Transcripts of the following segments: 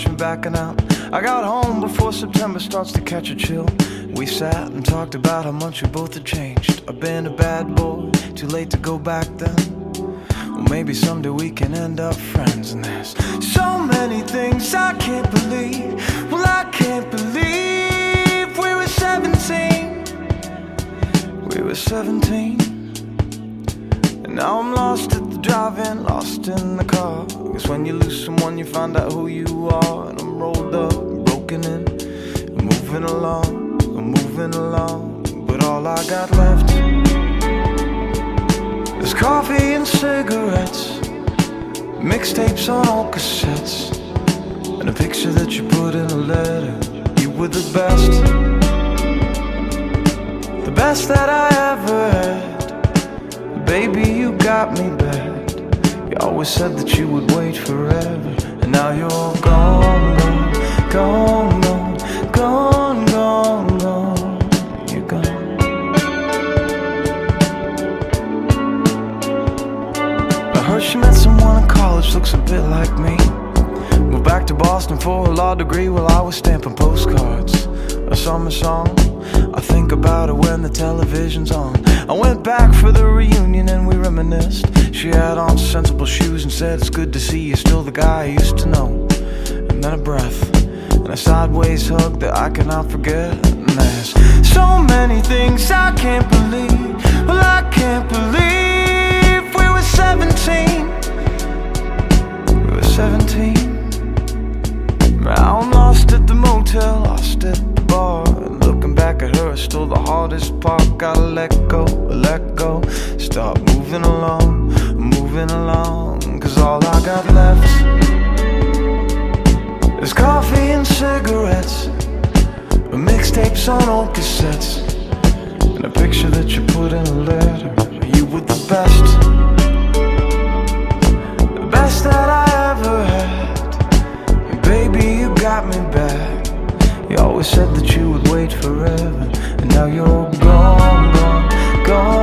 watch me backing out. I got home before September starts to catch a chill. We sat and talked about how much we both had changed. I've been a bad boy, too late to go back then. Well, maybe someday we can end up friends. And there's so many things I can't believe. Well, I can't believe we were 17. We were 17. And now I'm lost at the drive-in, lost in the car. Guess when you lose someone, you find out who you are. And I'm rolled up, broken in, moving along, I'm moving along. But all I got left is coffee and cigarettes, mixtapes on all cassettes, and a picture that you put in a letter. You were the best, the best that I ever had. Baby, you got me bad. You always said that you would wait forever, and now you're gone, gone, gone, gone, gone, gone, gone. You're gone. I heard she met someone in college, looks a bit like me. Moved back to Boston for a law degree while I was stamping postcards. A summer song. I think about it when the television's on. I went back for the reunion and we reminisced. She had on sensible shoes and said, It's good to see you, still the guy I used to know. And then a breath, and a sideways hug that I cannot forget. And there's so many things I can't believe. Well, I can't believe we were 17. We were 17. I'm lost at the motel, lost at the bar. Looking back at her still the hardest part. Gotta let go, let go. Start moving along, moving along. Cause all I got left is coffee and cigarettes. Mixtapes on old cassettes. And a picture that you put in a letter. You were the best, the best that I ever had. And baby, you got me back. You always said that you wait forever, and now you're gone, gone, gone,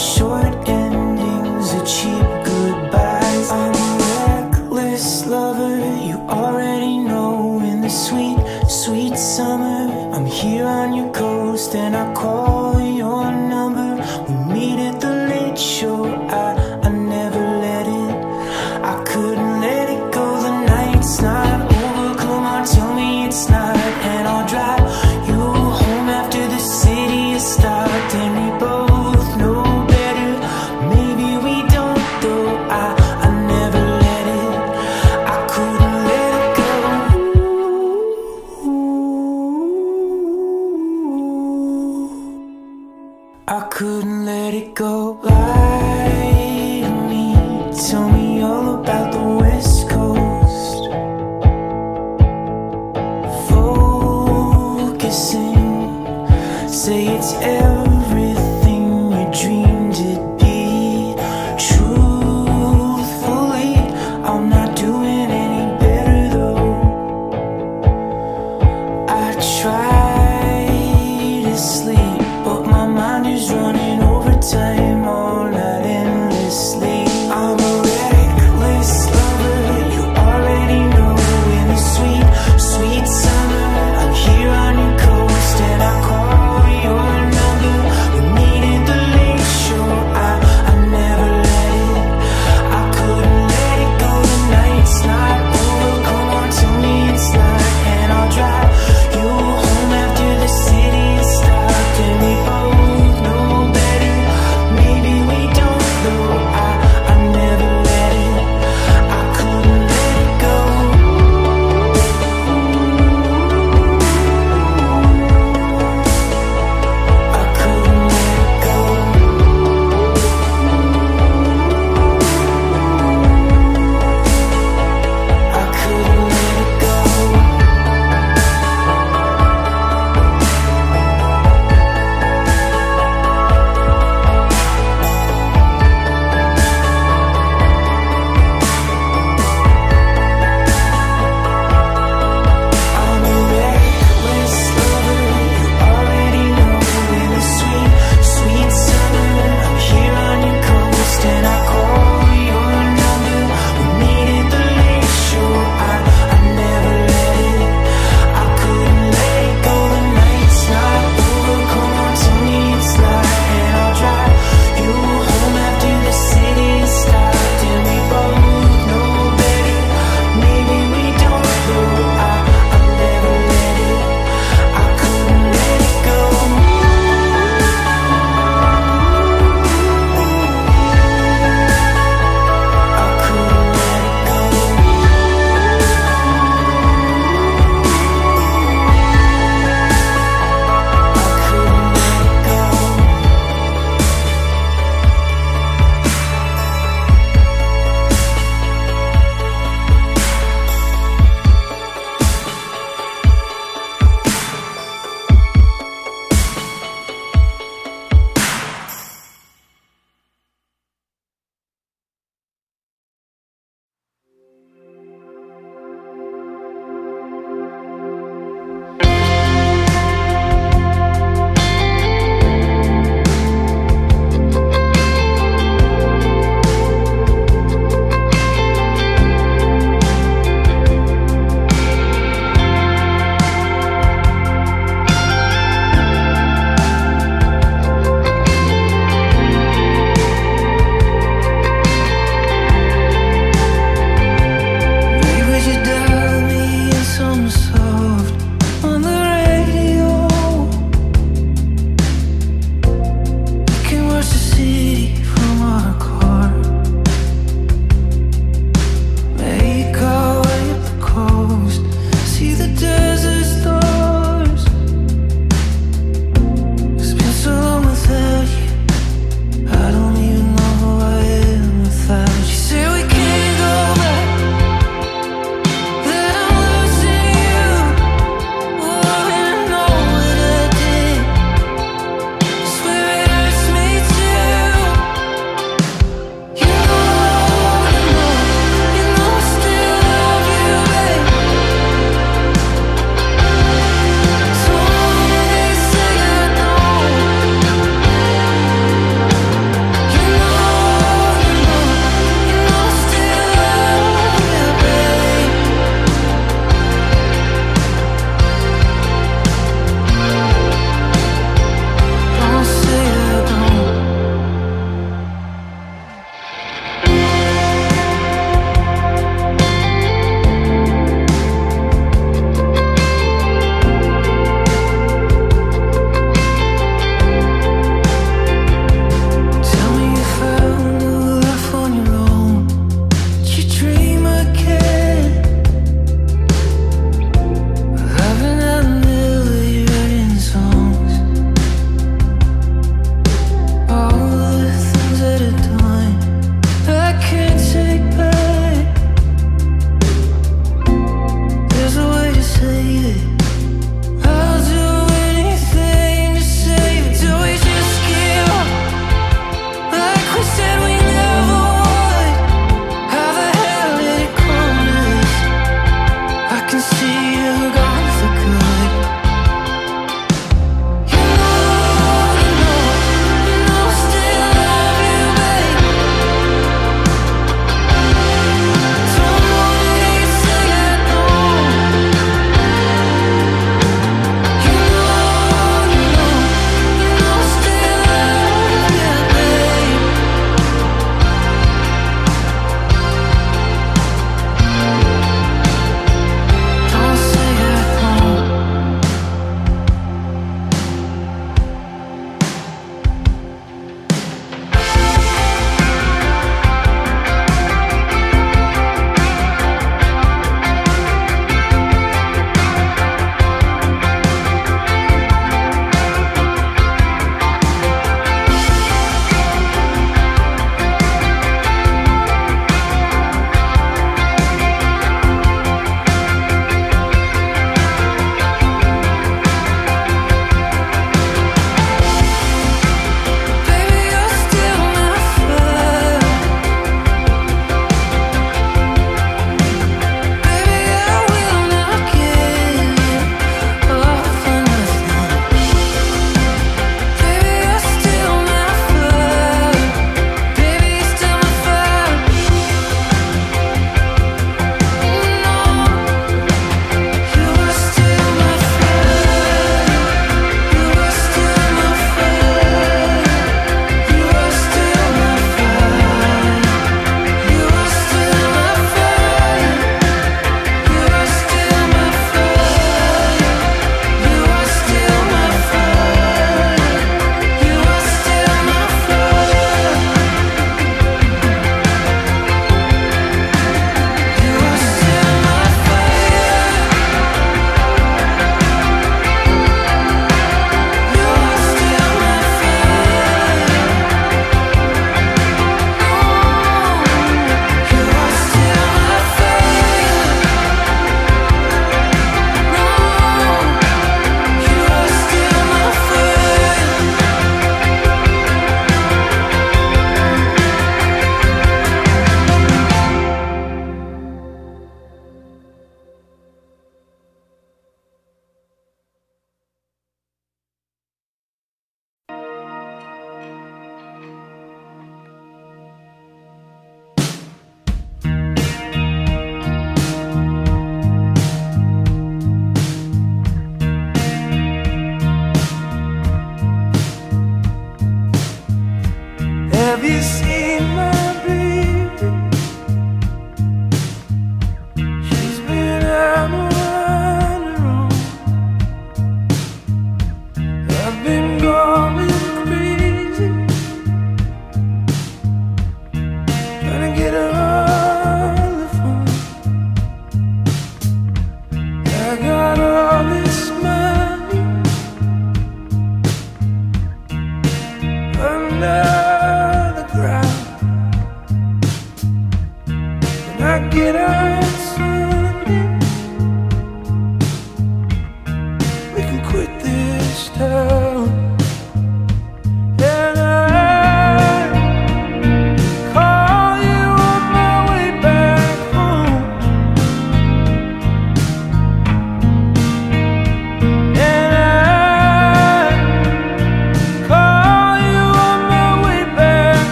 sure